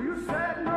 You said